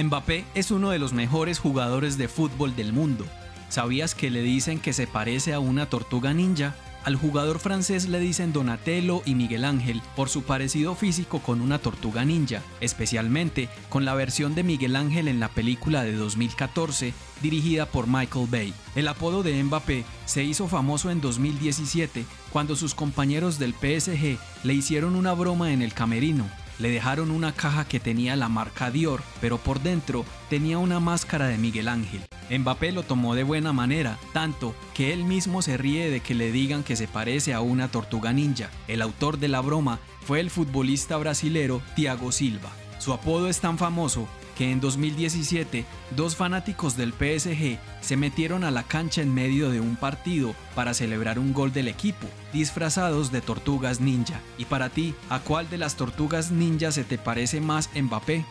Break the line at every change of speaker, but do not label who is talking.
Mbappé es uno de los mejores jugadores de fútbol del mundo. ¿Sabías que le dicen que se parece a una tortuga ninja? Al jugador francés le dicen Donatello y Miguel Ángel por su parecido físico con una tortuga ninja, especialmente con la versión de Miguel Ángel en la película de 2014 dirigida por Michael Bay. El apodo de Mbappé se hizo famoso en 2017 cuando sus compañeros del PSG le hicieron una broma en el camerino le dejaron una caja que tenía la marca Dior, pero por dentro tenía una máscara de Miguel Ángel. Mbappé lo tomó de buena manera, tanto que él mismo se ríe de que le digan que se parece a una tortuga ninja. El autor de la broma fue el futbolista brasilero Thiago Silva. Su apodo es tan famoso que en 2017 dos fanáticos del PSG se metieron a la cancha en medio de un partido para celebrar un gol del equipo, disfrazados de tortugas ninja. Y para ti, ¿a cuál de las tortugas ninja se te parece más Mbappé?